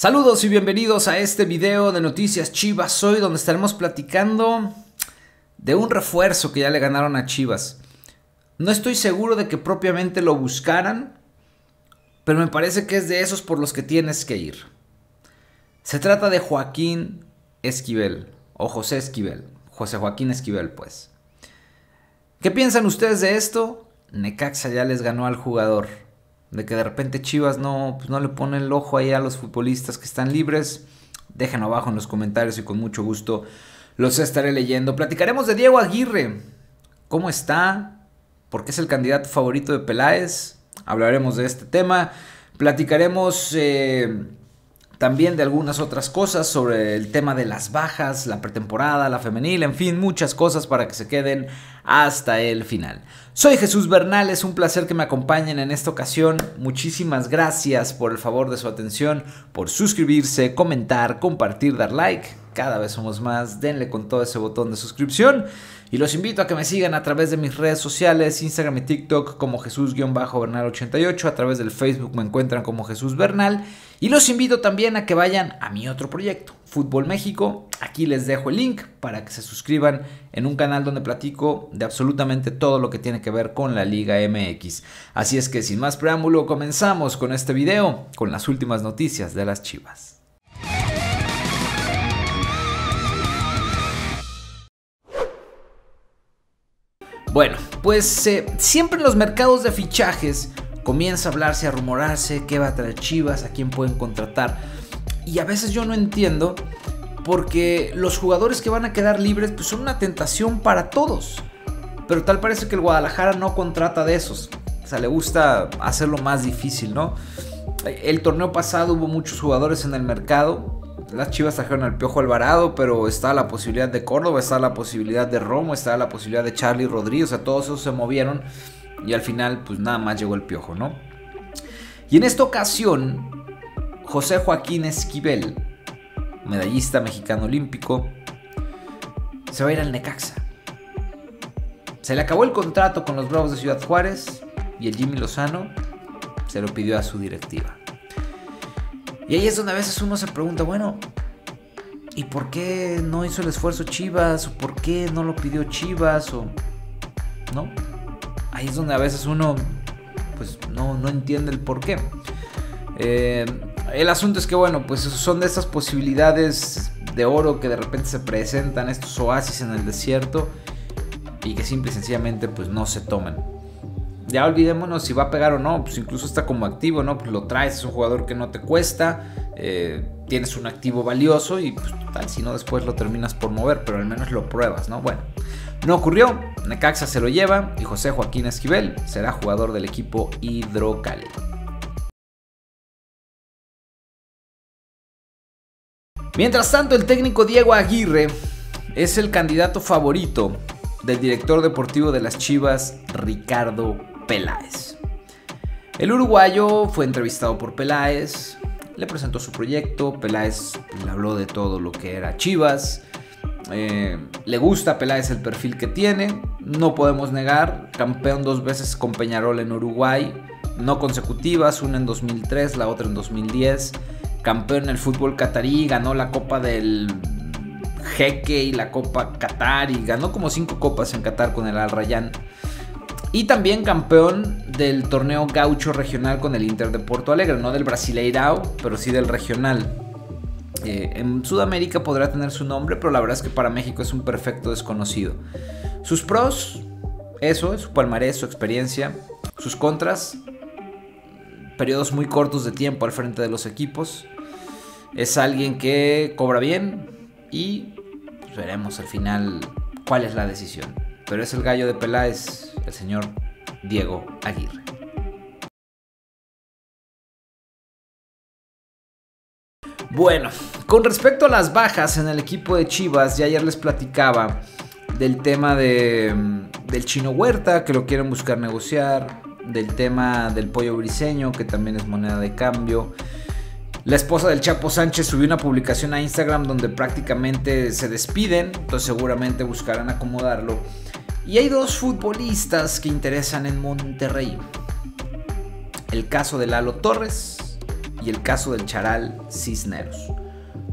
Saludos y bienvenidos a este video de Noticias Chivas hoy donde estaremos platicando de un refuerzo que ya le ganaron a Chivas. No estoy seguro de que propiamente lo buscaran, pero me parece que es de esos por los que tienes que ir. Se trata de Joaquín Esquivel, o José Esquivel, José Joaquín Esquivel pues. ¿Qué piensan ustedes de esto? Necaxa ya les ganó al jugador de que de repente Chivas no, pues no le pone el ojo ahí a los futbolistas que están libres, déjenlo abajo en los comentarios y con mucho gusto los estaré leyendo. Platicaremos de Diego Aguirre. ¿Cómo está? ¿Por qué es el candidato favorito de Peláez? Hablaremos de este tema. Platicaremos eh, también de algunas otras cosas sobre el tema de las bajas, la pretemporada, la femenil, en fin, muchas cosas para que se queden hasta el final. Soy Jesús Bernal, es un placer que me acompañen en esta ocasión. Muchísimas gracias por el favor de su atención, por suscribirse, comentar, compartir, dar like. Cada vez somos más, denle con todo ese botón de suscripción. Y los invito a que me sigan a través de mis redes sociales, Instagram y TikTok como Jesús-Bernal88, a través del Facebook me encuentran como Jesús Bernal. Y los invito también a que vayan a mi otro proyecto, Fútbol México. Aquí les dejo el link para que se suscriban en un canal donde platico de absolutamente todo lo que tiene que ver con la Liga MX. Así es que sin más preámbulo, comenzamos con este video, con las últimas noticias de las Chivas. Bueno, pues eh, siempre en los mercados de fichajes comienza a hablarse, a rumorarse qué va a traer Chivas, a quién pueden contratar. Y a veces yo no entiendo porque los jugadores que van a quedar libres pues son una tentación para todos. Pero tal parece que el Guadalajara no contrata de esos. O sea, le gusta hacerlo más difícil, ¿no? El torneo pasado hubo muchos jugadores en el mercado las Chivas trajeron al Piojo Alvarado, pero está la posibilidad de Córdoba, está la posibilidad de Romo, está la posibilidad de Charlie Rodríguez, o sea, todos esos se movieron y al final pues nada más llegó el Piojo, ¿no? Y en esta ocasión, José Joaquín Esquivel, medallista mexicano olímpico, se va a ir al Necaxa. Se le acabó el contrato con los Bravos de Ciudad Juárez y el Jimmy Lozano se lo pidió a su directiva. Y ahí es donde a veces uno se pregunta, bueno, ¿y por qué no hizo el esfuerzo Chivas? ¿O por qué no lo pidió Chivas? ¿O no? Ahí es donde a veces uno pues no, no entiende el por qué. Eh, el asunto es que, bueno, pues son de esas posibilidades de oro que de repente se presentan, estos oasis en el desierto, y que simple y sencillamente pues no se toman ya olvidémonos si va a pegar o no, pues incluso está como activo, ¿no? Pues lo traes, es un jugador que no te cuesta, eh, tienes un activo valioso y pues tal, si no después lo terminas por mover, pero al menos lo pruebas, ¿no? Bueno, no ocurrió, Necaxa se lo lleva y José Joaquín Esquivel será jugador del equipo Hidrocali. Mientras tanto, el técnico Diego Aguirre es el candidato favorito del director deportivo de las Chivas, Ricardo Peláez. El uruguayo fue entrevistado por Peláez, le presentó su proyecto, Peláez le habló de todo lo que era Chivas, eh, le gusta Peláez el perfil que tiene, no podemos negar, campeón dos veces con Peñarol en Uruguay, no consecutivas, una en 2003, la otra en 2010, campeón en el fútbol catarí, ganó la Copa del Jeque y la Copa Qatar y ganó como cinco copas en Qatar con el Al Rayyan. Y también campeón del torneo gaucho regional con el Inter de Porto Alegre, no del Brasileirao, pero sí del regional. Eh, en Sudamérica podrá tener su nombre, pero la verdad es que para México es un perfecto desconocido. Sus pros, eso, su palmarés, su experiencia. Sus contras, periodos muy cortos de tiempo al frente de los equipos. Es alguien que cobra bien y veremos al final cuál es la decisión. Pero es el gallo de Peláez el señor Diego Aguirre. Bueno, con respecto a las bajas en el equipo de Chivas, ya ayer les platicaba del tema de, del chino Huerta, que lo quieren buscar negociar, del tema del pollo briseño, que también es moneda de cambio. La esposa del Chapo Sánchez subió una publicación a Instagram donde prácticamente se despiden, entonces seguramente buscarán acomodarlo. Y hay dos futbolistas que interesan en Monterrey. El caso de Lalo Torres y el caso del Charal Cisneros.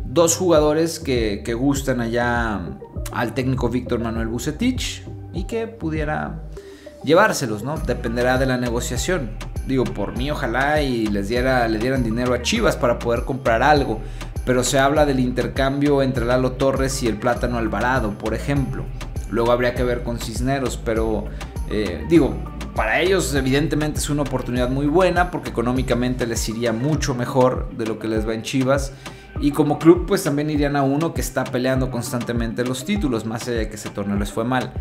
Dos jugadores que, gustan allá al técnico Víctor Manuel Bucetich y que pudiera llevárselos, ¿no? Dependerá de la negociación. Digo, por mí ojalá y les diera, le dieran dinero a Chivas para poder comprar algo. Pero se habla del intercambio entre Lalo Torres y el Plátano Alvarado, por ejemplo. Luego habría que ver con Cisneros, pero eh, digo, para ellos evidentemente es una oportunidad muy buena porque económicamente les iría mucho mejor de lo que les va en Chivas. Y como club pues también irían a uno que está peleando constantemente los títulos, más allá de que ese torneo les fue mal.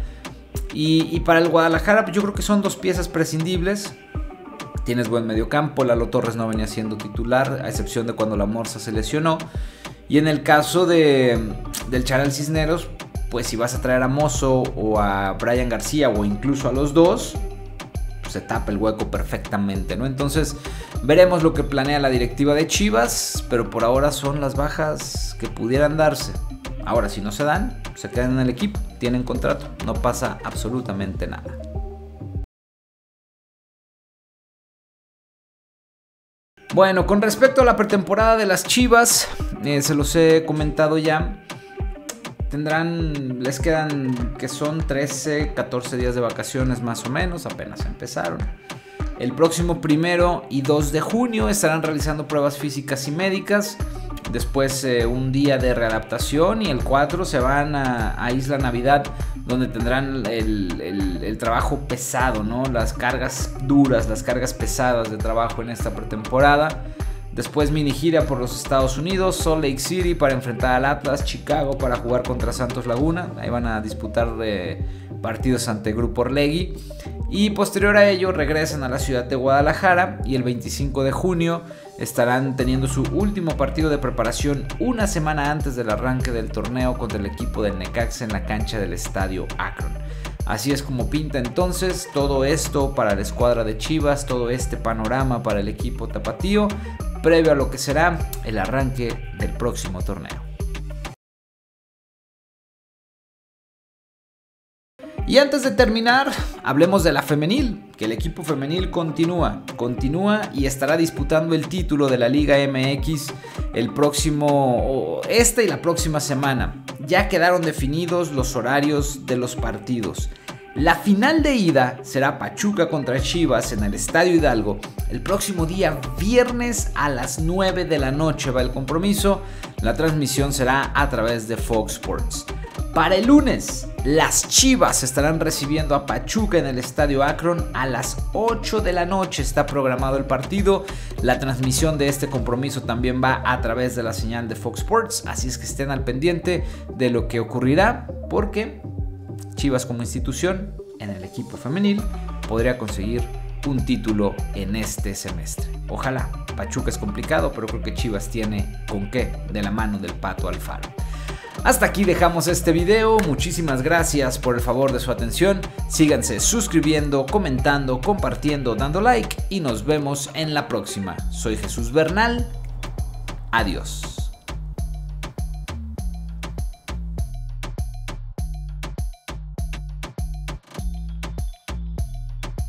Y, para el Guadalajara, pues yo creo que son dos piezas prescindibles. Tienes buen mediocampo, Lalo Torres no venía siendo titular, a excepción de cuando la Morsa se lesionó. Y en el caso de, del Charal Cisneros, pues si vas a traer a Mozo o a Brian García o incluso a los dos, pues se tapa el hueco perfectamente, ¿no? Entonces veremos lo que planea la directiva de Chivas, pero por ahora son las bajas que pudieran darse. Ahora, si no se dan, se quedan en el equipo, tienen contrato, no pasa absolutamente nada. Bueno, con respecto a la pretemporada de las Chivas, eh, se los he comentado ya. Tendrán, les quedan que son 13, 14 días de vacaciones más o menos, apenas empezaron. El próximo primero y 2 de junio estarán realizando pruebas físicas y médicas. Después eh, un día de readaptación y el 4 se van a, Isla Navidad donde tendrán el, trabajo pesado, ¿no? Las cargas duras, las cargas pesadas de trabajo en esta pretemporada. Después mini gira por los Estados Unidos, Salt Lake City para enfrentar al Atlas, Chicago para jugar contra Santos Laguna. Ahí van a disputar eh, partidos ante Grupo Orlegui. Y posterior a ello regresan a la ciudad de Guadalajara y el 25 de junio estarán teniendo su último partido de preparación una semana antes del arranque del torneo contra el equipo del Necaxa en la cancha del estadio Akron. Así es como pinta entonces todo esto para la escuadra de Chivas, todo este panorama para el equipo tapatío, previo a lo que será el arranque del próximo torneo. Y antes de terminar, hablemos de la femenil, que el equipo femenil continúa, continúa y estará disputando el título de la Liga MX el próximo, esta y la próxima semana. Ya quedaron definidos los horarios de los partidos. La final de ida será Pachuca contra Chivas en el Estadio Hidalgo. El próximo día, viernes a las 9 de la noche va el compromiso. La transmisión será a través de Fox Sports. Para el lunes, las Chivas estarán recibiendo a Pachuca en el Estadio Akron a las 8 de la noche. Está programado el partido. La transmisión de este compromiso también va a través de la señal de Fox Sports. Así es que estén al pendiente de lo que ocurrirá porque Chivas como institución en el equipo femenil podría conseguir un título en este semestre. Ojalá. Pachuca es complicado, pero creo que Chivas tiene con qué de la mano del Pato Alfaro. Hasta aquí dejamos este video, muchísimas gracias por el favor de su atención, síganse suscribiendo, comentando, compartiendo, dando like y nos vemos en la próxima. Soy Jesús Bernal, adiós.